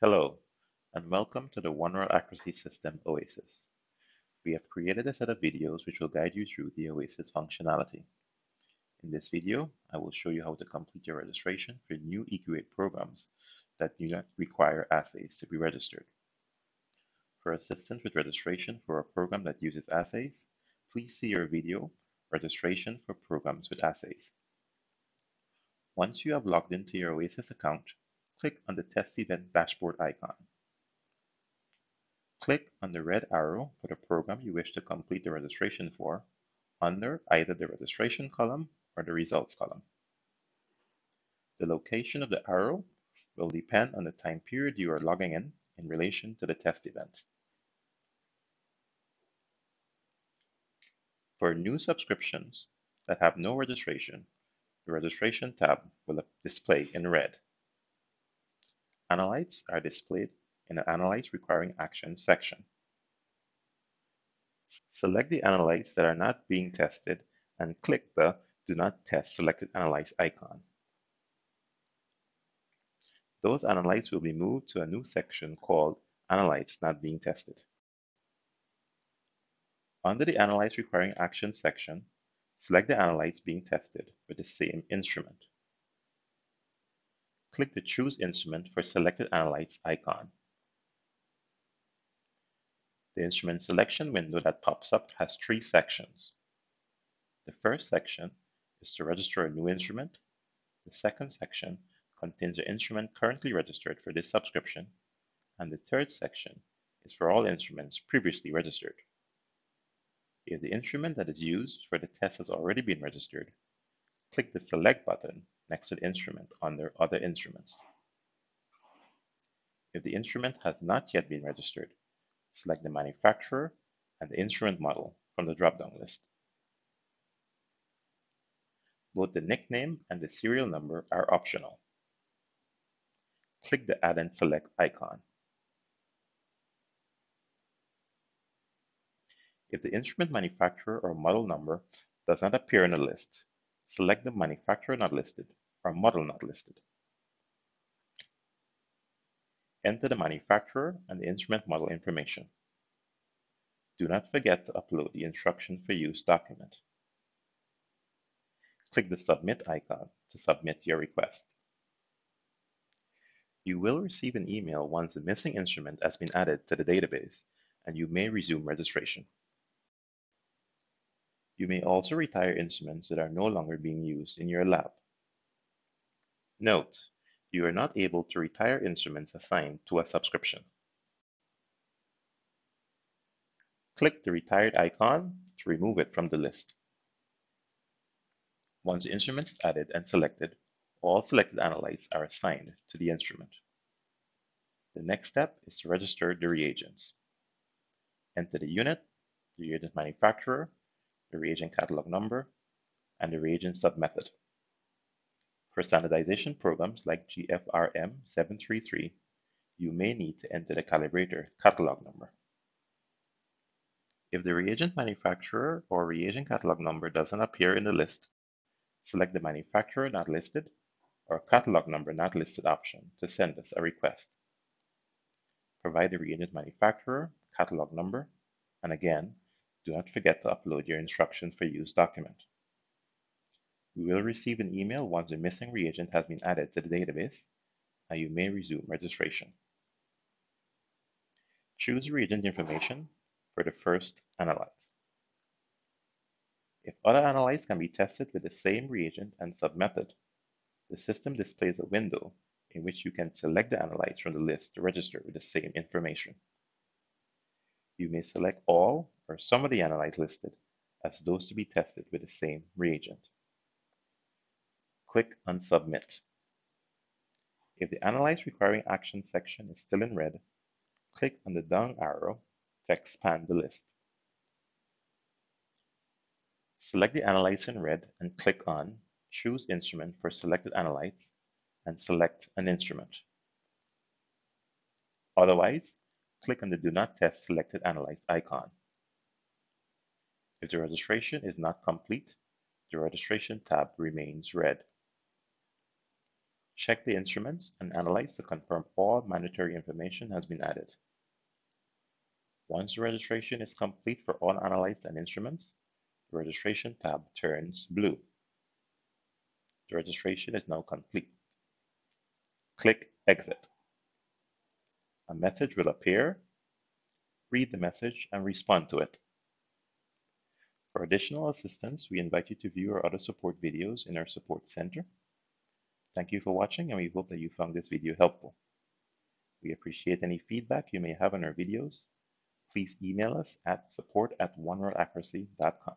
Hello, and welcome to the OneWorld Accuracy System OASYS. We have created a set of videos which will guide you through the OASYS functionality. In this video, I will show you how to complete your registration for new EQA programs that do not require assays to be registered. For assistance with registration for a program that uses assays, please see your video, Registration for Programs with Assays. Once you have logged into your OASYS account, click on the Test Event Dashboard icon. Click on the red arrow for the program you wish to complete the registration for under either the registration column or the results column. The location of the arrow will depend on the time period you are logging in in relation to the test event. For new subscriptions that have no registration, the Registration tab will display in red. Analytes are displayed in the Analytes Requiring Action section. Select the analytes that are not being tested and click the Do Not Test Selected Analytes icon. Those analytes will be moved to a new section called Analytes Not Being Tested. Under the Analytes Requiring Action section, Select the analytes being tested with the same instrument. Click the Choose Instrument for Selected Analytes icon. The instrument selection window that pops up has three sections. The first section is to register a new instrument. The second section contains the instrument currently registered for this subscription. And the third section is for all instruments previously registered. If the instrument that is used for the test has already been registered, click the Select button next to the instrument under Other Instruments. If the instrument has not yet been registered, select the manufacturer and the instrument model from the drop-down list. Both the nickname and the serial number are optional. Click the Add and Select icon. If the instrument manufacturer or model number does not appear in the list, select the manufacturer not listed or model not listed. Enter the manufacturer and the instrument model information. Do not forget to upload the instruction for use document. Click the Submit icon to submit your request. You will receive an email once the missing instrument has been added to the database, and you may resume registration. You may also retire instruments that are no longer being used in your lab. Note, you are not able to retire instruments assigned to a subscription. Click the retired icon to remove it from the list. Once the instrument is added and selected, all selected analytes are assigned to the instrument. The next step is to register the reagents. Enter the unit, the reagent manufacturer, the reagent catalog number, and the reagent submethod. For standardization programs like GFRM 733, you may need to enter the calibrator catalog number. If the reagent manufacturer or reagent catalog number doesn't appear in the list, select the manufacturer not listed or catalog number not listed option to send us a request. Provide the reagent manufacturer, catalog number, and again, do not forget to upload your instructions for use document. You will receive an email once the missing reagent has been added to the database, and you may resume registration. Choose reagent information for the first analyte. If other analytes can be tested with the same reagent and submethod, the system displays a window in which you can select the analytes from the list to register with the same information. You may select all or some of the analytes listed as those to be tested with the same reagent. Click on Submit. If the Analytes Requiring Action section is still in red, click on the down arrow to expand the list. Select the analytes in red and click on Choose Instrument for selected analytes and select an instrument. Otherwise, click on the Do Not Test Selected Analytes icon. If the registration is not complete, the Registration tab remains red. Check the instruments and analytes to confirm all mandatory information has been added. Once the registration is complete for all analytes and instruments, the registration tab turns blue. The registration is now complete. Click Exit. A message will appear. Read the message and respond to it. For additional assistance, we invite you to view our other support videos in our support center. Thank you for watching and we hope that you found this video helpful. We appreciate any feedback you may have on our videos. Please email us at support at oneworldaccuracy.com.